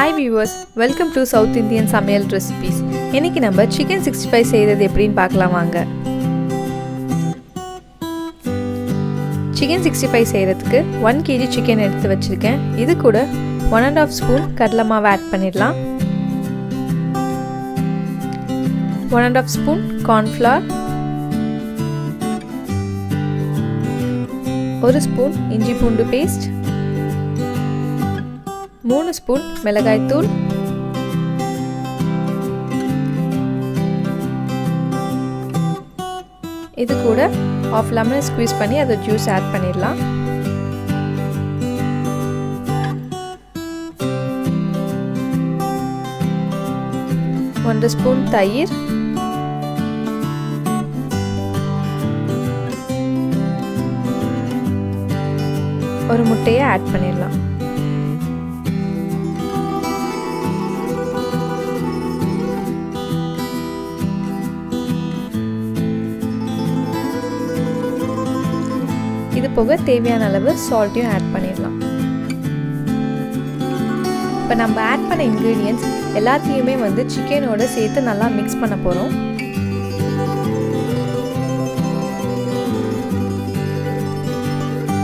Hi viewers welcome to South Indian சமையல் recipes இன்னைக்கு நம்ம சிக்கன் சிக்ஸ்டி ஃபைவ் செய்கிறது எப்படின்னு பார்க்கலாம் வாங்க. சிக்கன் சிக்ஸ்டி ஃபைவ் செய்கிறதுக்கு ஒன் கேஜி சிக்கன் எடுத்து வச்சுருக்கேன். இது கூட ஒன் அண்ட் ஆஃப் ஸ்பூன் கடலை மாவு ஆட் பண்ணிடலாம். One and half spoon cornflour ஒரு ஸ்பூன் இஞ்சி பூண்டு பேஸ்ட் மூணு ஸ்பூன் மிளகாய்த்தூள் இது கூட ஆஃப் லெமன் ஸ்க்வீஸ் பண்ணி அதை ஜூஸ் ஆட் பண்ணிடலாம். ஒன்று ஸ்பூன் தயிர். ஒரு முட்டையை ஆட் பண்ணிடலாம். இது போக தேவையான அளவு சால்ட்டையும் ஆட் பண்ணிடலாம். இப்போ நம்ம ஆட் பண்ண இன்க்ரீடியன்ஸ் எல்லாத்தையுமே வந்து சிக்கனோட சேர்த்து நல்லா மிக்ஸ் பண்ண போகிறோம்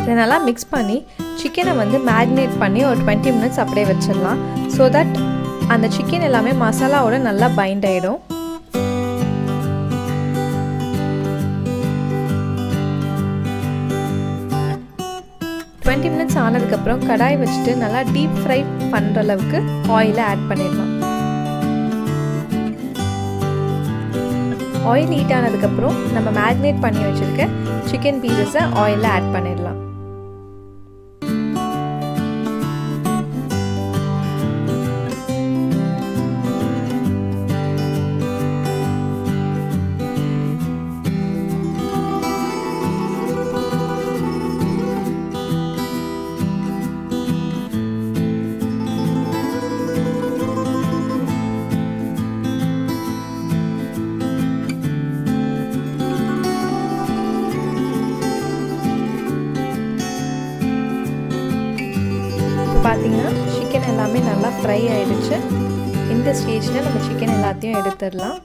இதை நல்லா மிக்ஸ் பண்ணி சிக்கனை வந்து மேரினேட் பண்ணி ஒரு டுவெண்ட்டி மினிட்ஸ் அப்படியே வச்சிடலாம். ஸோ தட் அந்த சிக்கன் எல்லாமே மசாலாவோட நல்லா பைண்ட் ஆகிடும் டுவெண்ட்டி மினிட்ஸ் ஆனதுக்கப்புறம் கடாய் வச்சுட்டு நல்லா டீப் ஃப்ரை பண்ணுற அளவுக்கு ஆயிலை ஆட் பண்ணிடலாம். ஆயில் ஹீட் ஆனதுக்கப்புறம் நம்ம மேரினேட் பண்ணி வச்சுருக்க சிக்கன் பீசஸை ஆயிலில் ஆட் பண்ணிடலாம். பார்த்தீங்கன்னா சிக்கன் எல்லாமே நல்லா ஃப்ரை ஆயிடுச்சு. இந்த ஸ்டேஜில் நம்ம சிக்கன் எல்லாத்தையும் எடுத்துடலாம்.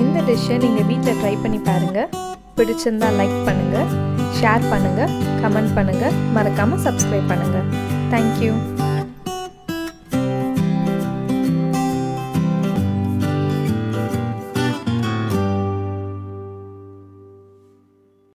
இந்த டிஷ்ஷை நீங்கள் வீட்டில் ட்ரை பண்ணி பாருங்கள் பிடிச்சிருந்தா லைக் பண்ணுங்கள் ஷேர் பண்ணுங்கள் கமெண்ட் பண்ணுங்கள் மறக்காமல் சப்ஸ்கிரைப் பண்ணுங்கள் தேங்க்யூ